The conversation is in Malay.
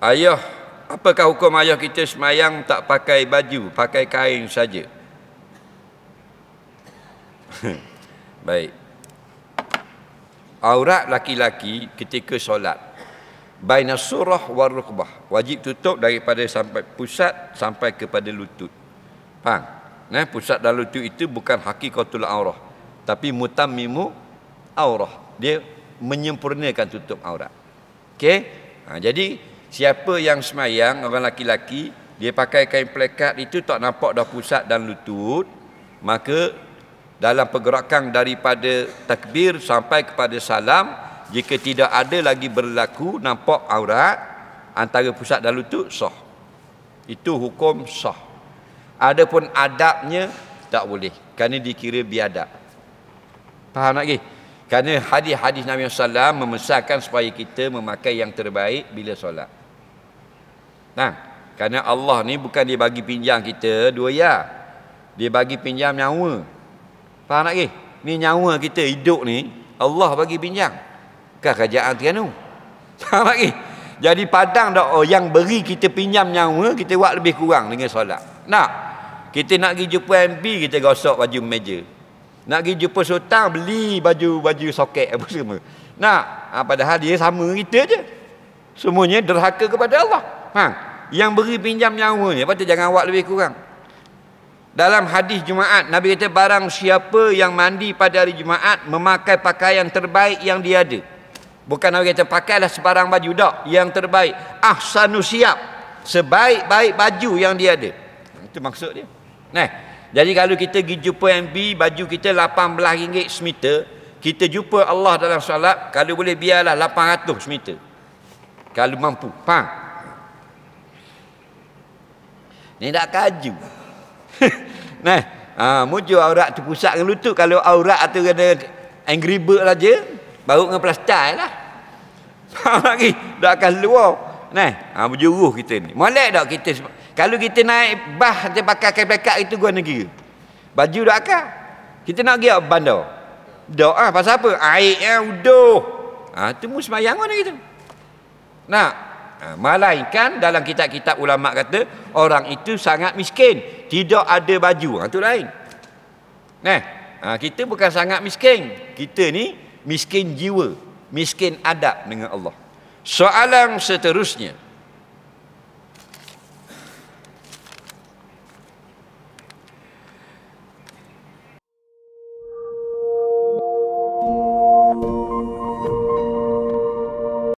Ayah, apakah hukum ayah kita semayang tak pakai baju, pakai kain saja? Baik. Aurat laki-laki ketika solat baina surah war rukbah wajib tutup daripada sampai pusat sampai kepada lutut. Faham? Nah, pusat dan lutut itu bukan hakikatul aurah, tapi mutammimu aurah. Dia menyempurnakan tutup aurat. Okey? Ha, jadi siapa yang semayang orang laki-laki dia pakai kain plekat itu tak nampak dah pusat dan lutut, maka dalam pergerakan daripada takbir sampai kepada salam jika tidak ada lagi berlaku nampak aurat antara pusat dan lutut sah. Itu hukum sah. Adapun adabnya tak boleh. Kerana dikira biadab. Faham lagi kerana hadis-hadis Nabi SAW memesankan supaya kita memakai yang terbaik bila solat nah kerana Allah ni bukan dia bagi pinjam kita dua ya dia bagi pinjam nyawa Faham tak ke? Ni nyawa kita hidup ni Allah bagi pinjam. Kan kerajaan Terengganu. Faham tak ke? Jadi padang dak oh, yang beri kita pinjam nyawa kita buat lebih kurang dengan solat. Nak? Kita nak pergi jumpa MP kita gosok baju meja. Nak pergi jumpa sultan beli baju-baju soket apa semua. Nak? Ha, padahal dia sama kita je. Semuanya derhaka kepada Allah. Ha? Yang beri pinjam nyawa ni patut jangan buat lebih kurang. Dalam hadis Jumaat Nabi kata barang siapa yang mandi pada hari Jumaat memakai pakaian terbaik yang dia ada. Bukan Nabi kata pakailah sebarang baju tak, yang terbaik. Ahsanu siap. Sebaik-baik baju yang dia ada. Itu maksud dia. Nah, jadi kalau kita pergi jumpa MB baju kita RM18 semeter, kita jumpa Allah dalam solat, kalau boleh biarlah 800 semeter. Kalau mampu. Faham? Ni tak kaju. nah, ha, muncul aurat terpusat dengan lutut kalau aurat tu kena angry bird saja baru dengan plastik lah. Lagi? Tak akan luar. Nah, ha, berjuruh kita ni. Molek tak kita kalau kita naik bah kita pakai kain plekat itu gua negeri. Baju tak akan. Kita nak pergi bandar. Dok ah pasal apa? Airnya uduh. Ah ha, tu mus semayang mana kita? Nak Ha, malaikan dalam kitab-kitab ulama kata orang itu sangat miskin, tidak ada baju. Ha, itu lain. Nah, ha, kita bukan sangat miskin. Kita ni miskin jiwa, miskin adab dengan Allah. Soalan seterusnya,